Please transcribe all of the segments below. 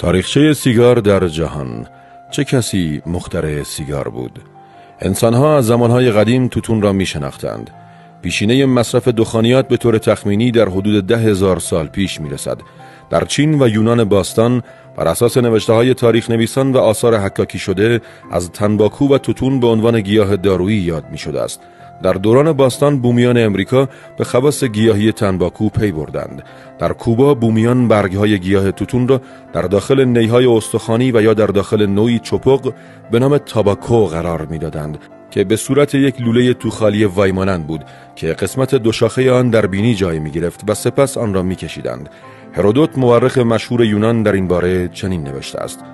تاریخچه سیگار در جهان چه کسی مخترع سیگار بود؟ انسانها از زمانهای قدیم توتون را می شناختند. پیشینه مصرف دخانیات به طور تخمینی در حدود ده هزار سال پیش می رسد. در چین و یونان باستان بر اساس نوشته های تاریخ نویسان و آثار حکاکی شده از تنباکو و توتون به عنوان گیاه دارویی یاد می شده است. در دوران باستان بومیان امریکا به خواص گیاهی تنباکو پی بردند. در کوبا بومیان برگهای گیاه توتون را در داخل نیهای استخوانی و یا در داخل نوعی چپق به نام تاباکو قرار می‌دادند که به صورت یک لوله توخالی وایمانند بود که قسمت دوشاخه آن در بینی جای می گرفت و سپس آن را می کشیدند. هرودوت مورخ مشهور یونان در این باره چنین نوشته است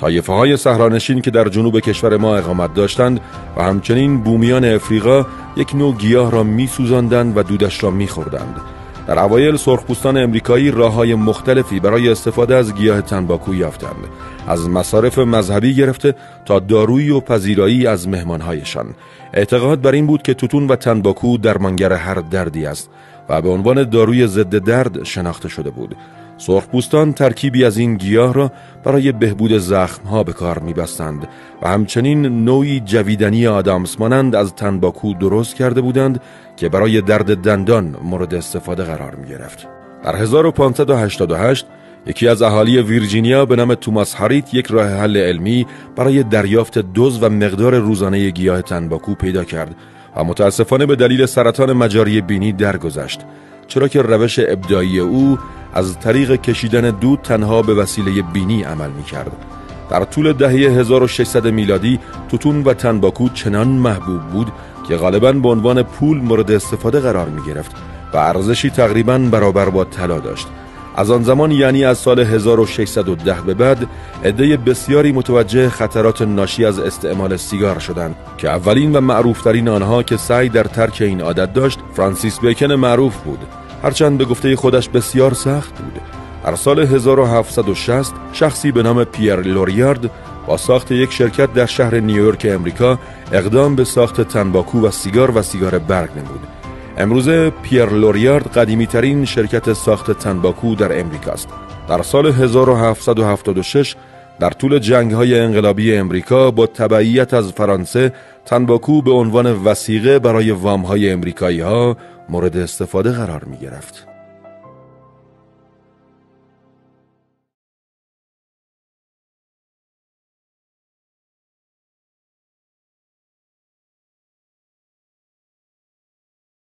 طایفه های سهرانشین که در جنوب کشور ما اقامت داشتند و همچنین بومیان افریقا یک نوع گیاه را می سوزاندند و دودش را می خوردند. در اوایل سرخپوستان امریکایی راه های مختلفی برای استفاده از گیاه تنباکو یافتند. از مصارف مذهبی گرفته تا دارویی و پذیرایی از مهمانهایشان. اعتقاد بر این بود که توتون و تنباکو درمانگر هر دردی است و به عنوان داروی ضد درد شناخته شده بود. سرخپوستان ترکیبی از این گیاه را برای بهبود زخمها به کار میبستند و همچنین نوعی جویدنی آدامس مانند از تنباکو درست کرده بودند که برای درد دندان مورد استفاده قرار می گرفت. در 1588 یکی از اهالی ویرجینیا به نام توماس هاریت یک راه حل علمی برای دریافت دوز و مقدار روزانه گیاه تنباکو پیدا کرد و متاسفانه به دلیل سرطان مجاری بینی درگذشت چرا که روش ابداعی او از طریق کشیدن دود تنها به وسیله بینی عمل می کرد. در طول دهه 1600 میلادی توتون و تنباکو چنان محبوب بود که غالبا به عنوان پول مورد استفاده قرار می گرفت و ارزشی تقریبا برابر با طلا داشت از آن زمان یعنی از سال 1610 به بعد عده بسیاری متوجه خطرات ناشی از استعمال سیگار شدند که اولین و معروفترین آنها که سعی در ترک این عادت داشت فرانسیس بیکن معروف بود هرچند به گفته خودش بسیار سخت بود. در سال 1760 شخصی به نام پیر لوریارد با ساخت یک شرکت در شهر نیویورک امریکا اقدام به ساخت تنباکو و سیگار و سیگار برگ نمود. امروزه پیر لوریارد قدیمی ترین شرکت ساخت تنباکو در امریکا است. در سال 1776 در طول جنگ های انقلابی امریکا با تبعیت از فرانسه تنباکو به عنوان وسیقه برای وام های امریکایی ها مورد استفاده قرار می گرفت.